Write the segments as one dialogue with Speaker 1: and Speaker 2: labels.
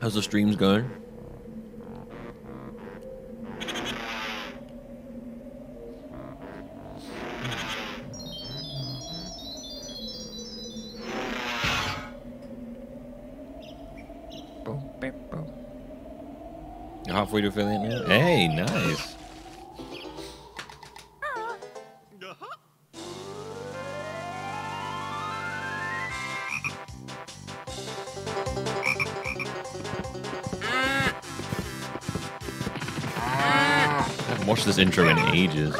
Speaker 1: How's the streams going? You're halfway to affiliate now? Hey, nice. Intro in ages.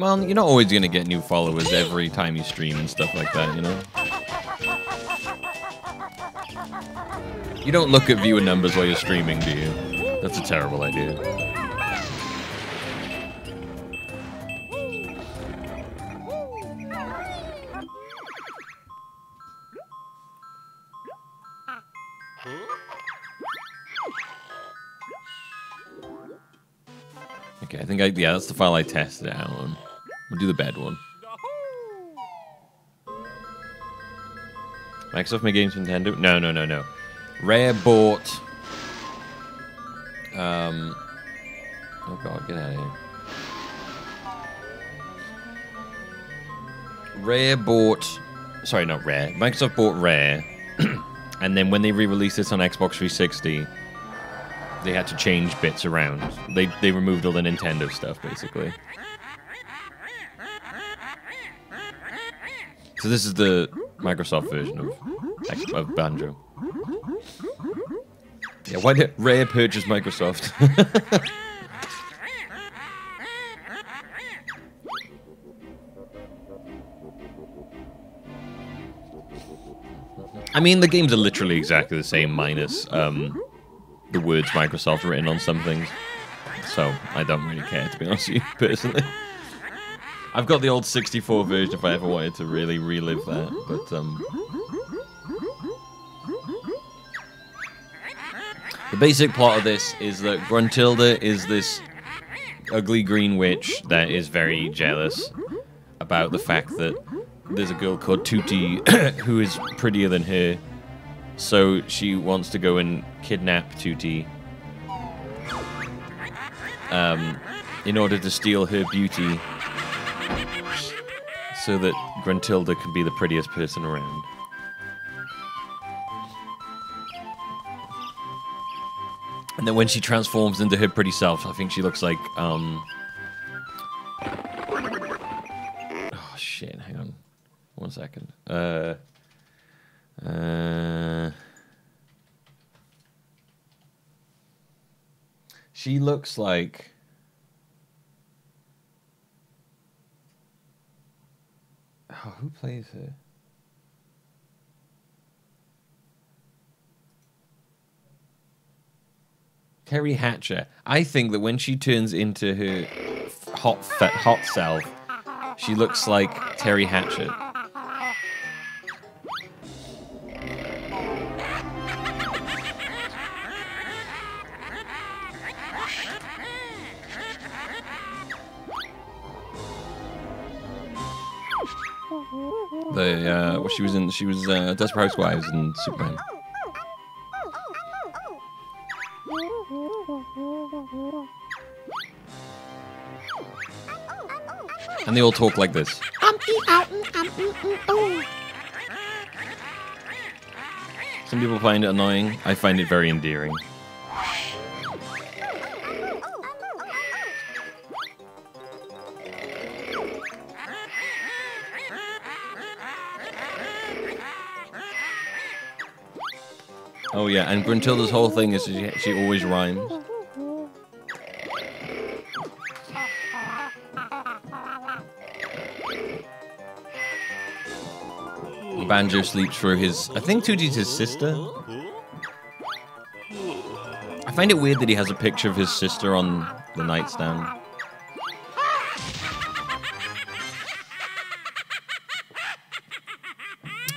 Speaker 1: Well, you're not always going to get new followers every time you stream and stuff like that, you know? You don't look at viewer numbers while you're streaming, do you? That's a terrible idea. Okay, I think I yeah, that's the file I tested out on. We'll do the bad one. Microsoft made games for Nintendo? No, no, no, no. Rare bought. Um. Oh god, get out of here. Rare bought. Sorry, not Rare. Microsoft bought Rare, and then when they re-released this on Xbox 360, they had to change bits around. They they removed all the Nintendo stuff basically. So this is the Microsoft version of of Banjo. Yeah, why did Rare purchase Microsoft? I mean, the games are literally exactly the same, minus um, the words Microsoft written on some things. So I don't really care, to be honest with you, personally. I've got the old 64 version if I ever wanted to really relive that, but um, the basic plot of this is that Gruntilda is this ugly green witch that is very jealous about the fact that there's a girl called Tooty who is prettier than her. So she wants to go and kidnap Tooty um, in order to steal her beauty so that Gruntilda can be the prettiest person around. And then when she transforms into her pretty self, I think she looks like um Oh shit, hang on. One second. Uh uh She looks like Who plays her? Teri Hatcher. I think that when she turns into her hot hot self, she looks like Teri Hatcher. She was in she was uh, Desperate Housewives and Superman. And they all talk like this. Some people find it annoying. I find it very endearing. Oh yeah, and Gruntilda's whole thing is she, she always rhymes. Banjo sleeps through his. I think Tooty's his sister. I find it weird that he has a picture of his sister on the nightstand.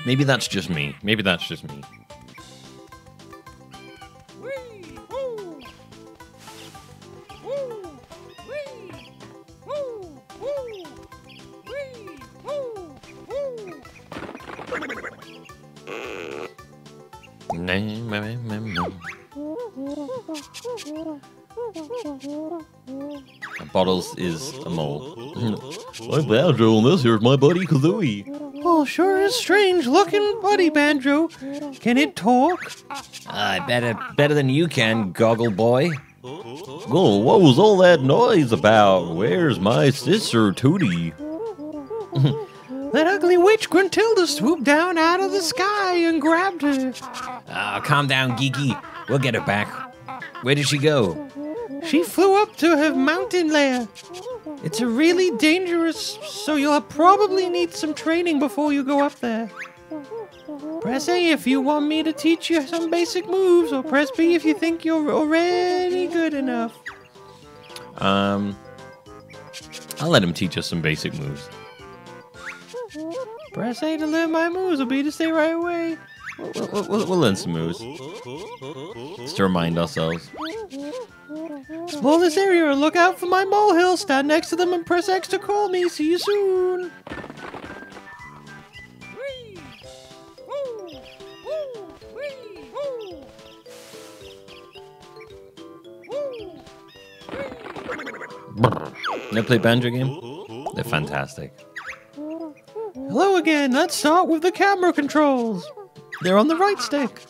Speaker 1: Maybe that's just me. Maybe that's just me. Bottles is a mole. I'm Banjo, and this here's my buddy Kazooie.
Speaker 2: Oh, sure is strange looking buddy, Banjo. Can it talk?
Speaker 1: I better better than you can, Goggle Boy.
Speaker 3: Oh, what was all that noise about? Where's my sister, Tooty?
Speaker 2: That ugly witch Gruntilda swooped down out of the sky and grabbed her.
Speaker 1: Ah, calm down, Geeky. We'll get her back. Where did she go?
Speaker 2: She flew up to her mountain lair. It's a really dangerous, so you'll probably need some training before you go up there. Press A if you want me to teach you some basic moves, or press B if you think you're already good enough.
Speaker 1: Um, I'll let him teach us some basic moves.
Speaker 2: Press A to learn my moves, or B to stay right away.
Speaker 1: We'll, we'll, we'll, learn some moves. Just to remind ourselves.
Speaker 2: Explore this area and look out for my molehill. Stand next to them and press X to call me. See you soon.
Speaker 1: Never play banjo game? They're fantastic.
Speaker 2: Hello again. Let's start with the camera controls. They're on the right stick.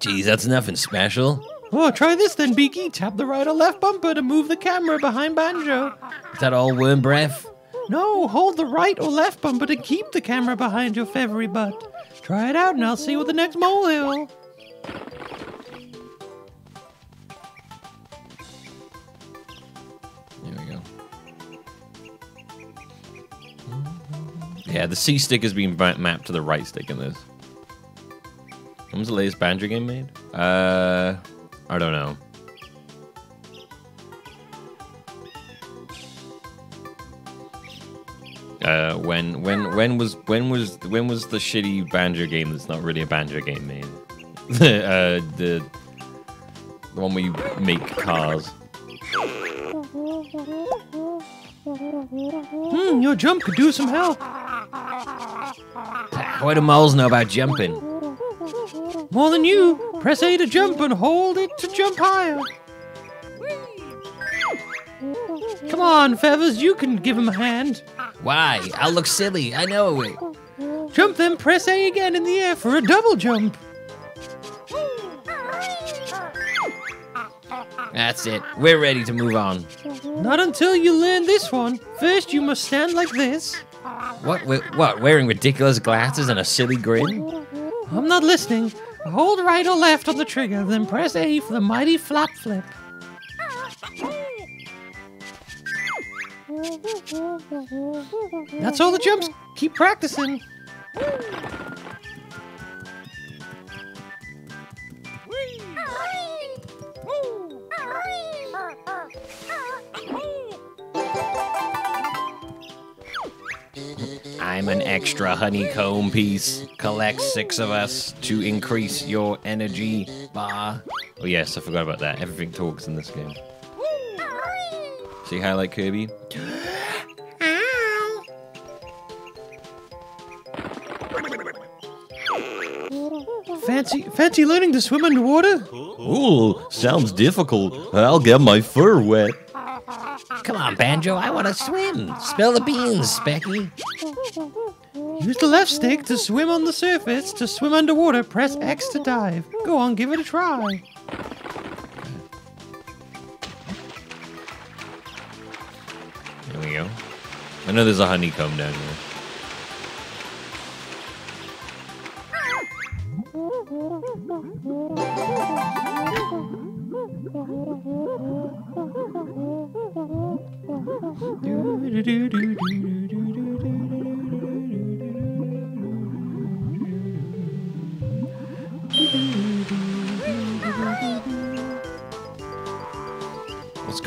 Speaker 1: Geez, that's nothing special.
Speaker 2: Oh, try this then, Beaky. Tap the right or left bumper to move the camera behind Banjo.
Speaker 1: Is that all worm breath?
Speaker 2: No, hold the right or left bumper to keep the camera behind your feathery butt. Try it out and I'll see you with the next molehill.
Speaker 1: There we go. Yeah, the C stick is being mapped to the right stick in this. When was the latest banjo game made? Uh, I don't know. Uh, when when when was when was when was the shitty banjo game that's not really a banjo game made? uh, the the one where you make cars.
Speaker 2: Hmm, your jump could do some help.
Speaker 1: What do moles know about jumping?
Speaker 2: More than you. Press A to jump and hold it to jump higher. Come on, Feathers, you can give him a hand.
Speaker 1: Why? I'll look silly. I know it.
Speaker 2: Jump, then press A again in the air for a double jump.
Speaker 1: That's it. We're ready to move on.
Speaker 2: Not until you learn this one. First, you must stand like this.
Speaker 1: What? What? Wearing ridiculous glasses and a silly grin?
Speaker 2: I'm not listening. Hold right or left on the trigger, then press A for the mighty flap flip. That's all the jumps. Keep practicing.
Speaker 1: I'm an extra honeycomb piece. Collect six of us to increase your energy bar. Oh yes, I forgot about that. Everything talks in this game. See how I like Kirby?
Speaker 2: Fancy, fancy learning to swim underwater?
Speaker 3: Ooh, sounds difficult. I'll get my fur wet.
Speaker 1: On, Banjo. I want to swim. Spill the beans, Specky.
Speaker 2: Use the left stick to swim on the surface. To swim underwater, press X to dive. Go on, give it a try.
Speaker 1: There we go. I know there's a honeycomb down here.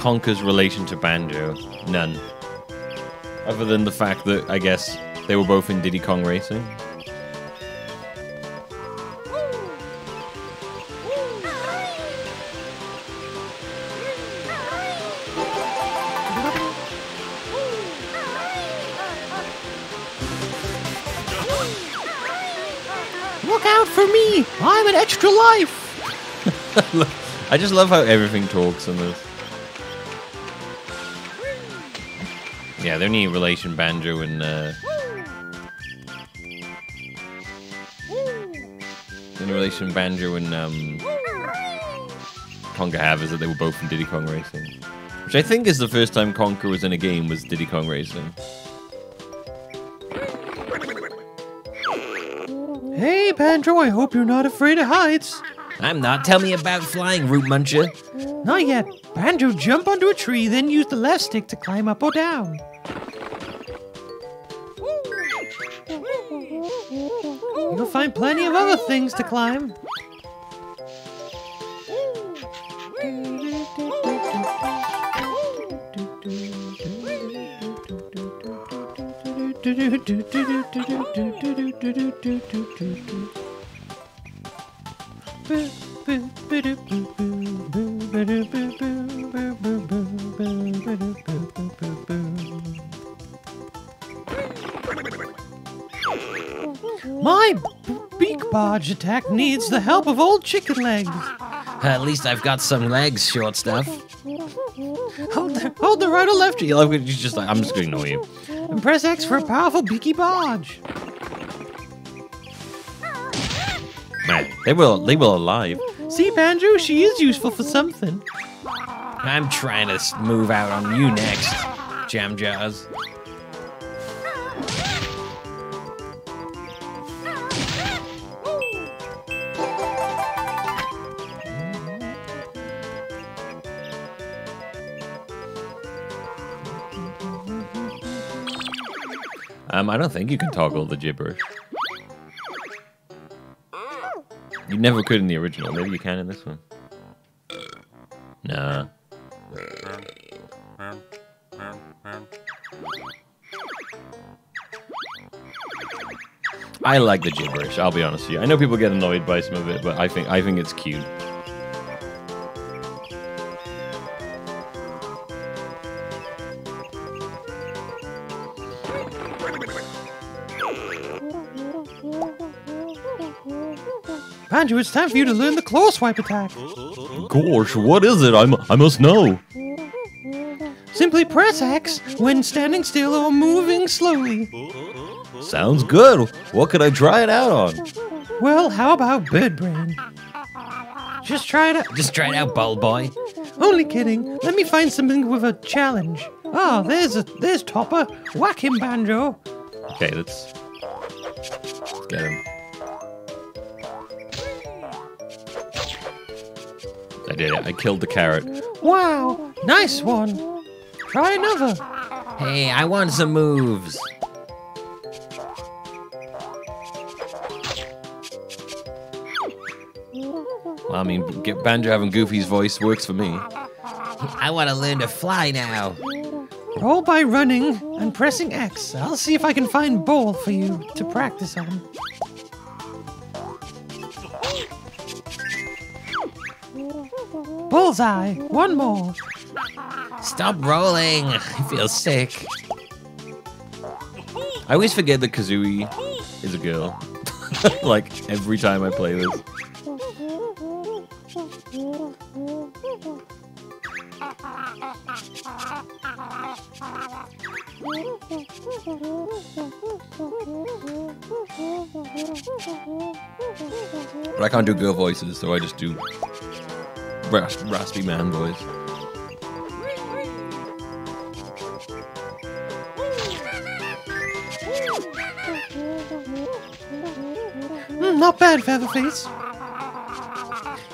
Speaker 1: Conker's relation to Banjo? None. Other than the fact that I guess they were both in Diddy Kong Racing.
Speaker 2: Look out for me! I'm an extra life!
Speaker 1: I just love how everything talks in this. Yeah, the only relation Banjo and uh, the only relation Banjo and um, Conker have is that they were both in Diddy Kong Racing, which I think is the first time Conker was in a game was Diddy Kong Racing.
Speaker 2: Hey, Banjo, I hope you're not afraid of heights.
Speaker 4: I'm not. Tell me about flying, Root Muncher.
Speaker 2: Not yet. Banjo, jump onto a tree, then use the left stick to climb up or down. Find plenty of other things to climb. My beak barge attack needs the help of old chicken legs.
Speaker 4: At least I've got some legs, short stuff.
Speaker 2: Hold the, hold the right or left
Speaker 1: You love it. You're just like I'm just gonna ignore you.
Speaker 2: and press X for a powerful beaky barge.
Speaker 1: Man, they were they were alive.
Speaker 2: See, Banjo, she is useful for something.
Speaker 4: I'm trying to move out on you next, Jam Jaws.
Speaker 1: Um, I don't think you can toggle the gibberish. You never could in the original. Maybe you can in this one. Nah. I like the gibberish. I'll be honest with you. I know people get annoyed by some of it, but I think I think it's cute.
Speaker 2: Banjo, it's time for you to learn the claw swipe attack.
Speaker 3: Gosh, what is it? I'm, I must know.
Speaker 2: Simply press X when standing still or moving slowly.
Speaker 3: Sounds good. What could I try it out on?
Speaker 2: Well, how about bird brain? Just try it out.
Speaker 4: Just try it out, Bold Boy.
Speaker 2: Only kidding. Let me find something with a challenge. Oh, there's a there's Topper. Whack him, Banjo.
Speaker 1: Okay, let's, let's get him. I did it. I killed the carrot.
Speaker 2: Wow, nice one. Try another.
Speaker 4: Hey, I want some moves.
Speaker 1: Well, I mean, get Banjo having Goofy's voice works for me.
Speaker 4: I want to learn to fly now.
Speaker 2: Roll by running and pressing X. I'll see if I can find ball for you to practice on. Bullseye. One more.
Speaker 4: Stop rolling. I feel sick.
Speaker 1: I always forget that Kazooie is a girl. like every time I play this. But I can't do girl voices, so I just do ras- raspy man voice.
Speaker 2: Hmm, not bad, Featherface.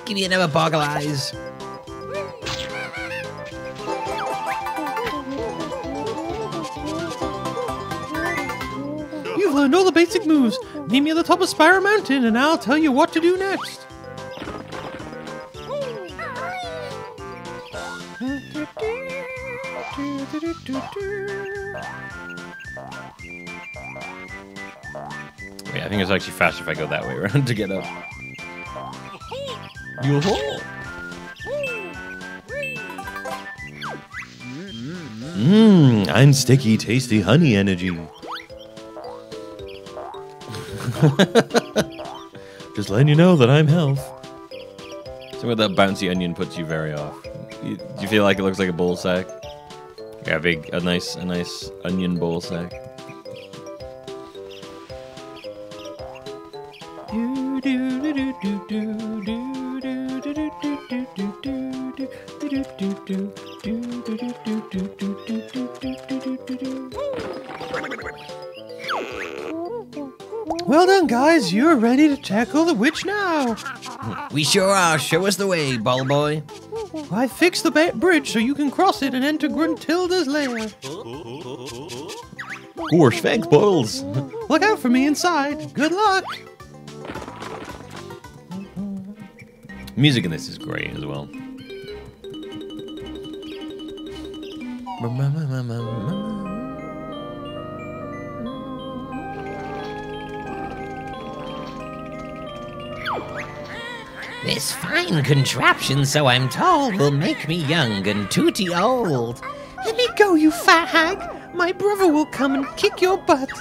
Speaker 4: Give me another boggle eyes.
Speaker 2: You've learned all the basic moves. Meet me at the top of Spiral Mountain and I'll tell you what to do next.
Speaker 1: Wait, I think it's actually faster if I go that way around to get up.
Speaker 3: Mmm, I'm sticky, tasty honey energy. Just letting you know that I'm health.
Speaker 1: Something with that bouncy onion puts you very off. Do you feel like it looks like a ball sack? Yeah, a big, a nice, a nice onion ball sack.
Speaker 2: Well done, guys. You're ready to tackle the witch now.
Speaker 4: We sure are. Show us the way, ball boy.
Speaker 2: I fixed the ba- bridge so you can cross it and enter Gruntilda's lair.
Speaker 3: Gosh, thanks, Bottles.
Speaker 2: Look out for me inside. Good luck.
Speaker 1: Music in this is great as well.
Speaker 4: This fine contraption, so I'm told, will make me young and tooty old.
Speaker 2: Let me go, you fat hag. My brother will come and kick your butt.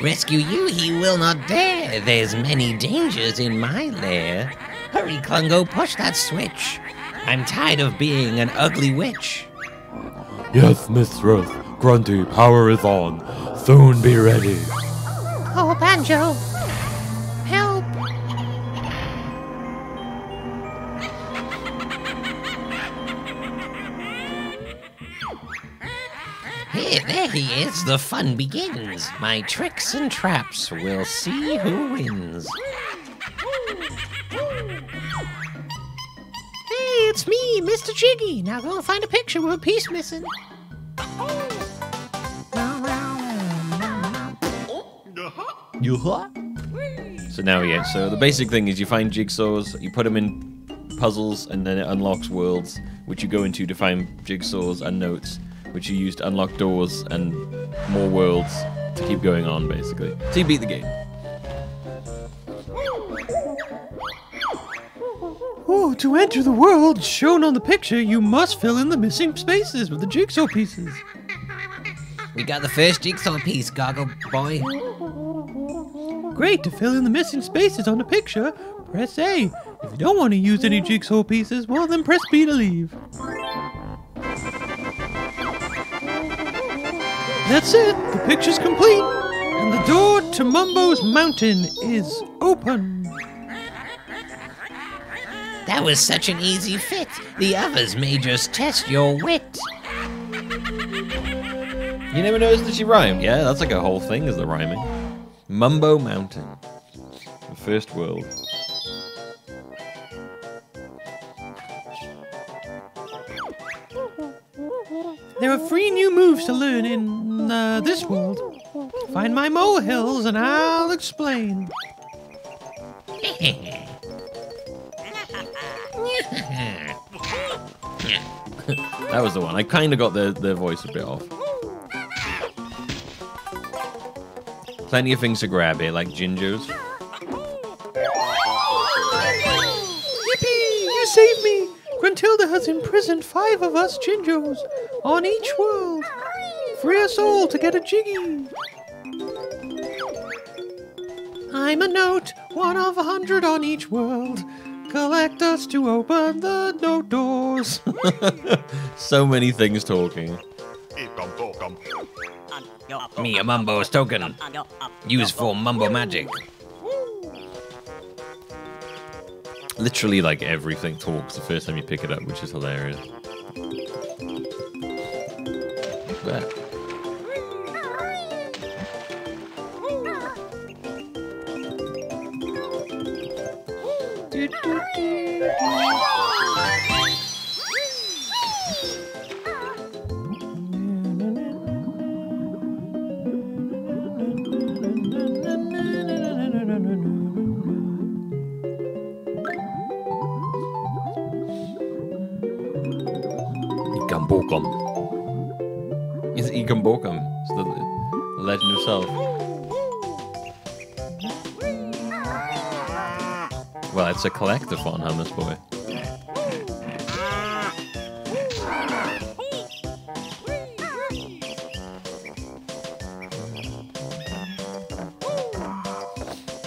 Speaker 4: Rescue you he will not dare. There's many dangers in my lair. Hurry, Klungo, push that switch. I'm tired of being an ugly witch.
Speaker 3: Yes, Mistress. Grunty, power is on. Soon be ready.
Speaker 2: Oh, Banjo.
Speaker 4: Here, there he is. The fun begins. My tricks and traps. We'll see who wins.
Speaker 2: Hey, it's me, Mr. Jiggy. Now go find a picture with a piece missing.
Speaker 1: So now, yeah. So the basic thing is you find jigsaws, you put them in puzzles, and then it unlocks worlds, which you go into to find jigsaws and notes, which you use to unlock doors and more worlds to keep going on, basically. So you beat the game.
Speaker 2: Oh, to enter the world shown on the picture, you must fill in the missing spaces with the jigsaw pieces.
Speaker 4: We got the first jigsaw piece, Goggle Boy.
Speaker 2: Great, to fill in the missing spaces on the picture, press A. If you don't want to use any jigsaw pieces, well then press B to leave. That's it, the picture's complete, and the door to Mumbo's Mountain is open.
Speaker 4: That was such an easy fit. The others may just test your wit.
Speaker 1: You never noticed that she rhymed? Yeah, that's like a whole thing, is the rhyming. Mumbo Mountain. The first world.
Speaker 2: There are three new moves to learn in uh, this world. Find my molehills and I'll explain.
Speaker 1: That was the one. I kind of got the, the voice a bit off. Plenty of things to grab here, like Jinjos.
Speaker 2: Yippee! You saved me! Gruntilda has imprisoned five of us Jinjos on each world. Free us all to get a jiggy. I'm a note, one of a hundred on each world. Collect us to open the note doors.
Speaker 1: So many things talking.
Speaker 4: Me, a Mumbo's token. Used for Mumbo magic.
Speaker 1: Literally, like everything talks the first time you pick it up, which is hilarious. Look at that.
Speaker 2: Do, do, do.
Speaker 1: Ikambokum. It's a collectathon, Hummus Boy.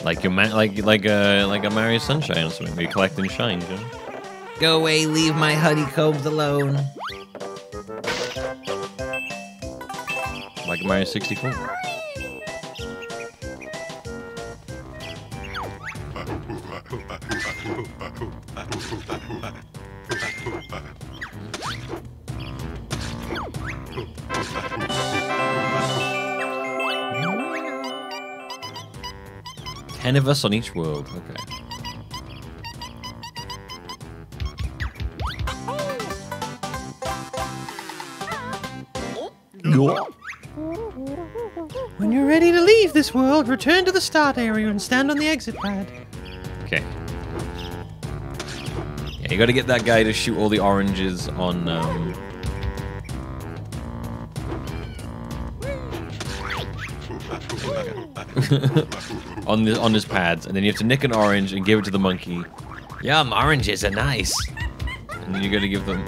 Speaker 1: Like a ma- like like a like a Mario Sunshine or something. You're collecting shines, you know?
Speaker 4: Go away, leave my honeycombs alone.
Speaker 1: Like a Mario 64. Ten of us on each world. Okay.
Speaker 2: When you're ready to leave this world, return to the start area and stand on the exit pad.
Speaker 1: Okay. Yeah, you got to get that guy to shoot all the oranges on. Um... on the on his pads, and then you have to nick an orange and give it to the monkey,
Speaker 4: Yum, oranges are nice.
Speaker 1: and then you got to give them.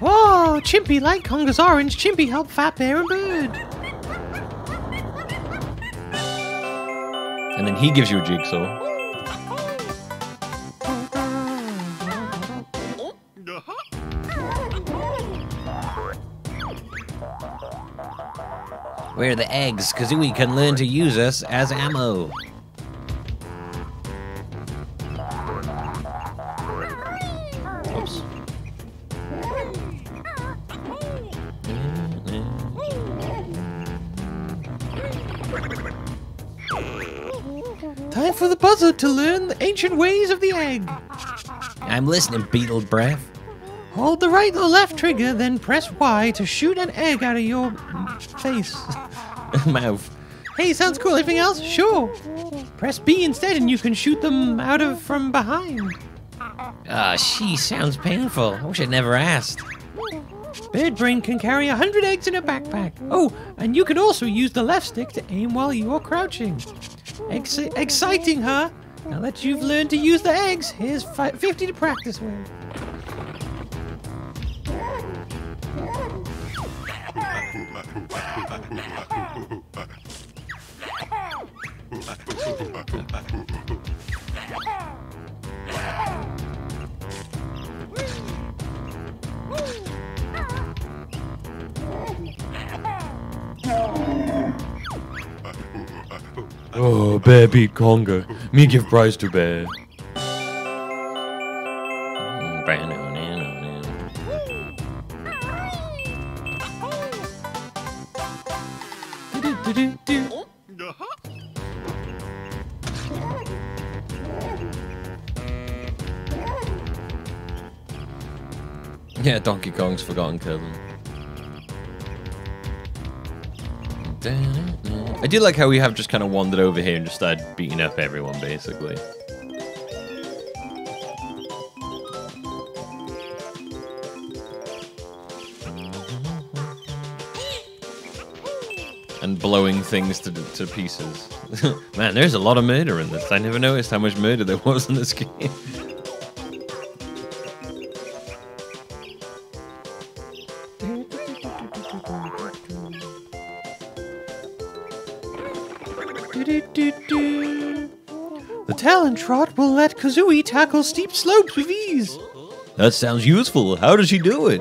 Speaker 2: Whoa, Chimpy like Conga's orange. Chimpy help Fat Bear and Bird.
Speaker 1: And then he gives you a jigsaw.
Speaker 4: Where are the eggs? Kazooie can learn to use us as ammo.
Speaker 1: Oops.
Speaker 2: Time for the buzzer to learn the ancient ways of the egg.
Speaker 4: I'm listening, Beetle Breath.
Speaker 2: Hold the right or left trigger, then press Y to shoot an egg out of your face.
Speaker 1: Mouth.
Speaker 2: Hey, sounds cool. Anything else? Sure. Press B instead, and you can shoot them out of from behind.
Speaker 4: Ah, she sounds painful. I wish I'd never asked.
Speaker 2: Bird Brain can carry a hundred eggs in a backpack. Oh, and you can also use the left stick to aim while you are crouching. Ex- exciting, huh? Now that you've learned to use the eggs, here's fi- 50 to practice with.
Speaker 1: Oh, Bear beat Conga. Me give prize to Bear. Forgotten. I do like how we have just kind of wandered over here and just started beating up everyone, basically. And blowing things to, to pieces. Man, there's a lot of murder in this. I never noticed how much murder there was in this game.
Speaker 2: Talon Trot will let Kazooie tackle steep slopes with ease.
Speaker 3: That sounds useful. How does she do it?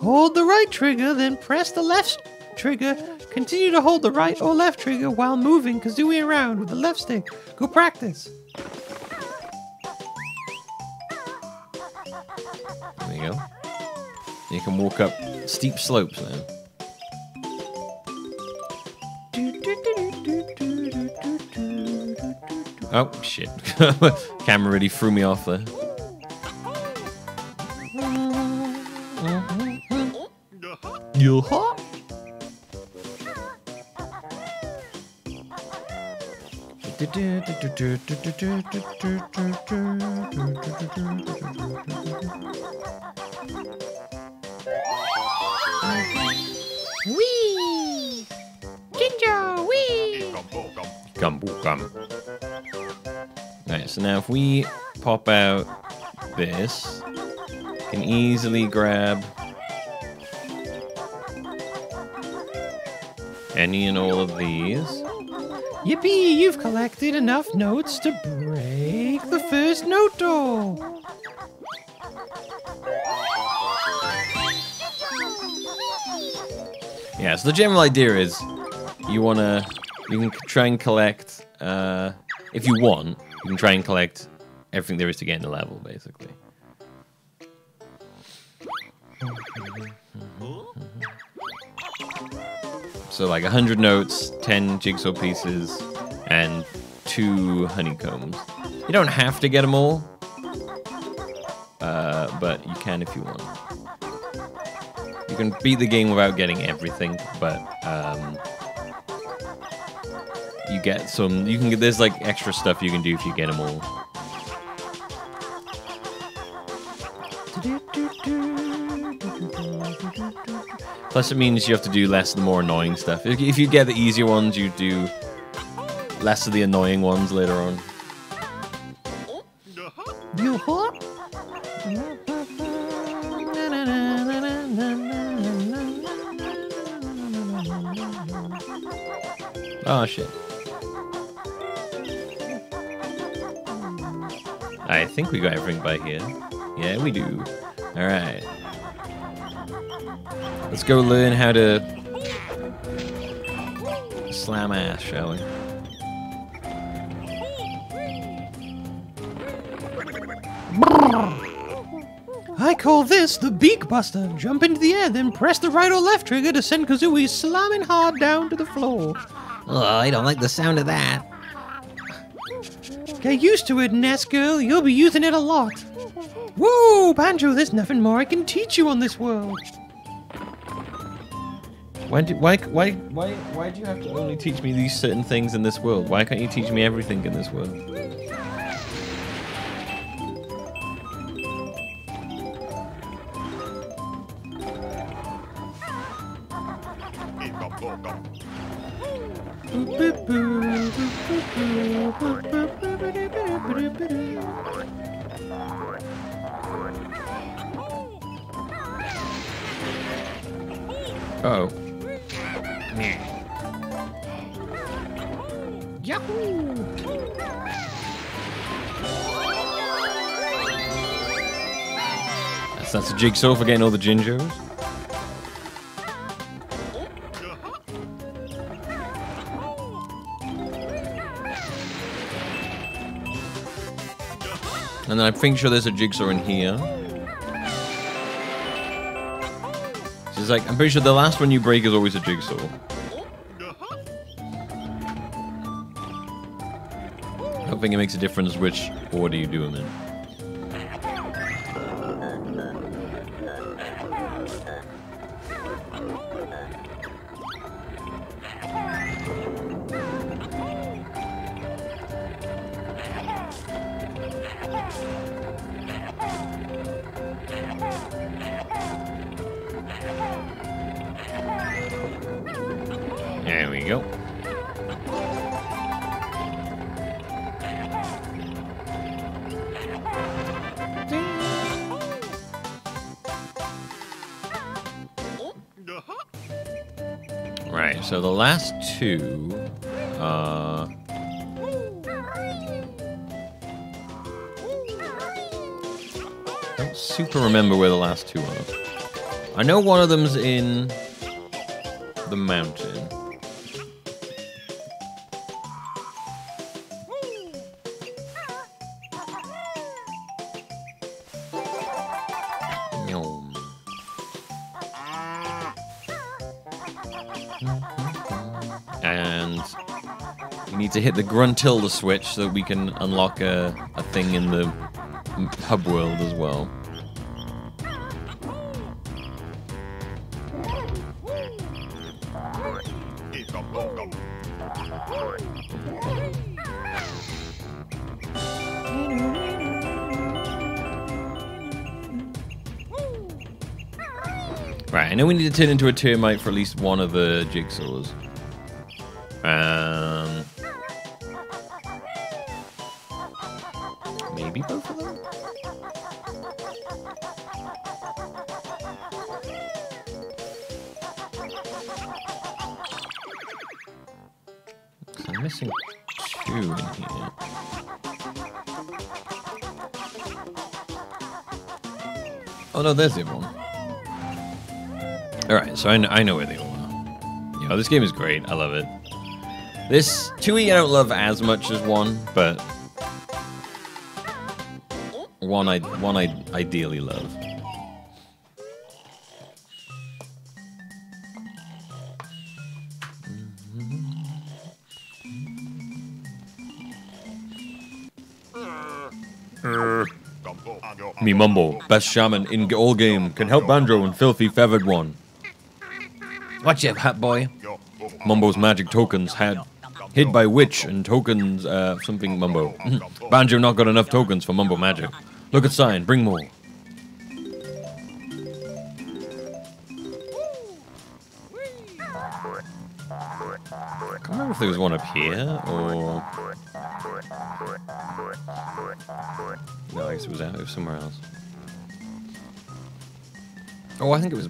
Speaker 2: Hold the right trigger, then press the left trigger. Continue to hold the right or left trigger while moving Kazooie around with the left stick. Go practice.
Speaker 1: There you go. You can walk up steep slopes now. Oh, shit. Camera really threw me off there.
Speaker 2: Yoo-haw.
Speaker 5: Wee! Ginger, wee!
Speaker 1: Gum, boo, gum. Right, so now if we pop out this, can easily grab any and all of these.
Speaker 2: Yippee, you've collected enough notes to break the first note door.
Speaker 1: Yeah, so the general idea is you want to, you can try and collect, uh, if you want, you can try and collect everything there is to get in the level, basically. So like 100 notes, 10 jigsaw pieces, and two honeycombs. You don't have to get them all, uh, but you can if you want. You can beat the game without getting everything, but um, you get some. You can get there's like extra stuff you can do if you get them all. Plus, it means you have to do less of the more annoying stuff. If, if you get the easier ones, you do less of the annoying ones later on. Oh shit. I think we got everything by here. Yeah, we do. Alright. Let's go learn how to slam ass, shall we?
Speaker 2: I call this the Beak Buster. Jump into the air, then press the right or left trigger to send Kazooie slamming hard down to the floor.
Speaker 4: Oh, I don't like the sound of that.
Speaker 2: Get used to it, Nest Girl. You'll be using it a lot. Whoa, Banjo, there's nothing more I can teach you on this world.
Speaker 1: Why do why why why why do you have to only teach me these certain things in this world? Why can't you teach me everything in this world? Oh.
Speaker 5: Yahoo!
Speaker 1: That's, that's a jigsaw for getting all the gingers. And then I'm pretty sure there's a jigsaw in here. She's like, I'm pretty sure the last one you break is always a jigsaw. I don't think it makes a difference which order you do them in. So the last two, uh, I don't super remember where the last two are. I know one of them's in the mountain. To hit the Gruntilda switch so we can unlock a, a thing in the hub world as well. Right, I know we need to turn into a termite for at least one of the jigsaws. Both of them. I'm missing two in here. Oh no, there's the other one. All right, so I know, I know where they all are. You know, this game is great. I love it. This Tooie I don't love as much as one, but one I one I ideally love. Me Mumbo, best shaman in all game, can help Banjo and Filthy Feathered One.
Speaker 4: Watch it, hat boy.
Speaker 1: Mumbo's magic tokens had hid by witch and tokens uh something Mumbo. Banjo not got enough tokens for Mumbo magic. Look at sign, bring more. I can't remember if there was one up here or No, I guess it was out it was somewhere else. Oh, I think it was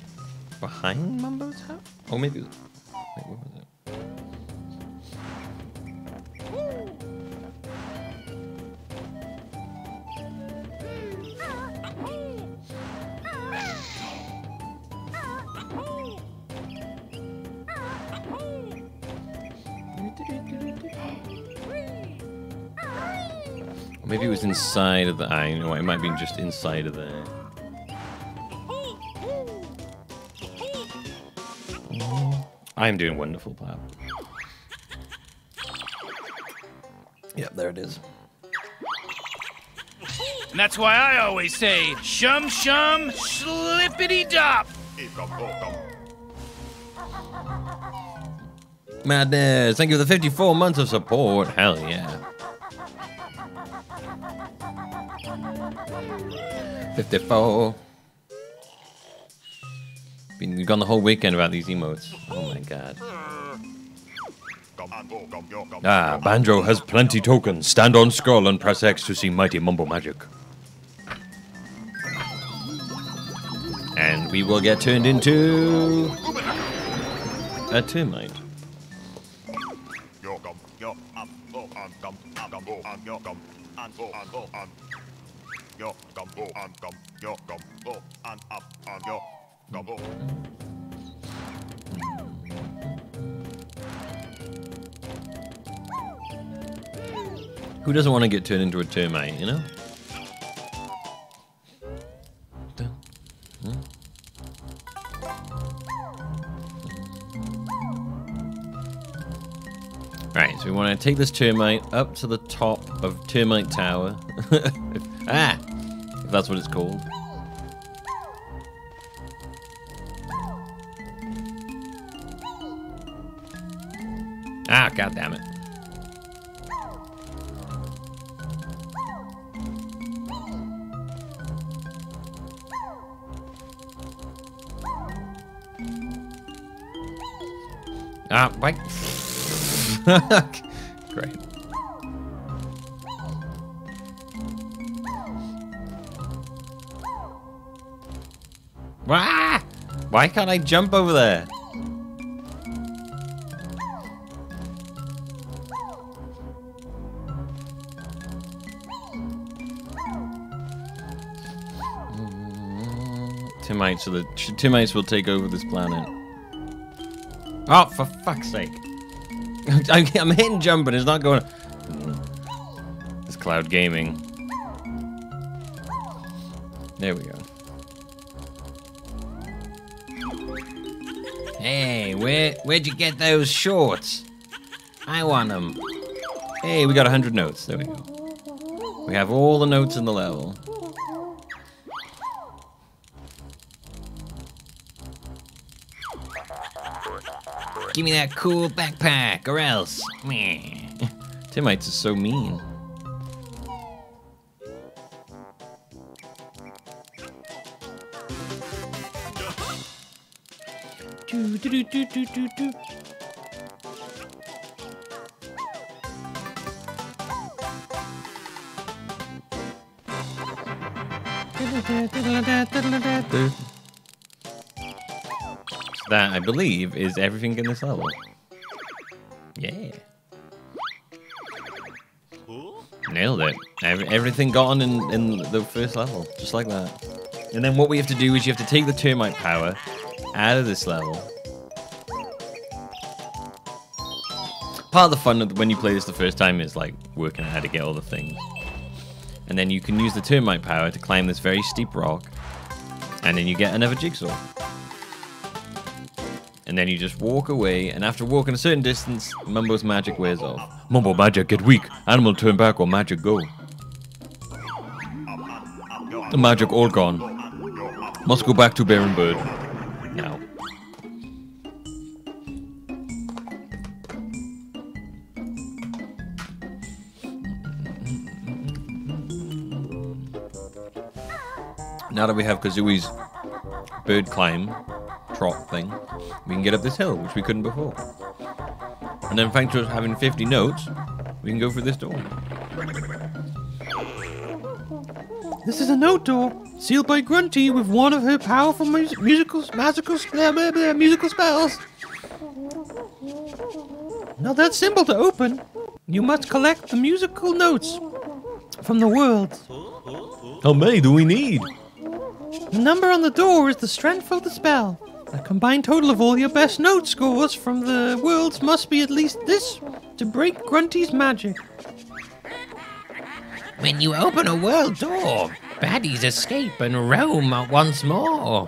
Speaker 1: behind Mumbo's house? Oh maybe it was Wait, inside of the. I know it might be just inside of the... I'm doing wonderful, pal. Yep, there it is.
Speaker 6: And that's why I always say, shum shum, slippity dop.
Speaker 1: Madness! Thank you for the 54 months of support. Hell yeah. 54. Been gone the whole weekend about these emotes. Oh my god. Ah, Banjo has plenty tokens. Stand on skull and press X to see mighty mumbo magic. And we will get turned into a termite. Who doesn't want to get turned into a termite, you know? Dun, hmm. Right, so we want to take this termite up to the top of Termite Tower. Ah! If that's what it's called. Ah, god damn it. Ah, wait. Great. Why can't I jump over there? Timites, so the Timites will take over this planet. Oh, for fuck's sake. I'm hitting jump and it's not going. It's cloud gaming. There we go.
Speaker 4: Where where'd you get those shorts? I want them.
Speaker 1: Hey, we got 100 notes. There we go. We have all the notes in the level.
Speaker 4: Give me that cool backpack, or else. Meh.
Speaker 1: Termites are so mean. That, I believe, is everything in this level. Yeah. Nailed it. Ev- everything gone in, in the first level, just like that. And then what we have to do is you have to take the termite power out of this level. Part of the fun of when you play this the first time is like working out how to get all the things. And then you can use the termite power to climb this very steep rock. And then you get another jigsaw. And then you just walk away, and after walking a certain distance, Mumbo's magic wears off. Mumbo magic get weak, animal turn back or magic go. The magic all gone. Must go back to Baron Bird. Now. Now that we have Kazooie's bird climb trot thing, we can get up this hill, which we couldn't before. And then thanks to us having 50 notes, we can go through this door.
Speaker 2: This is a note door sealed by Grunty with one of her powerful mus- musical, magical, blah, blah, blah, musical spells. Now that symbol to open, you must collect the musical notes from the world.
Speaker 3: How many do we need?
Speaker 2: The number on the door is the strength of the spell. The combined total of all your best note scores from the worlds must be at least this to break Grunty's magic.
Speaker 4: When you open a world door, baddies escape and roam once more.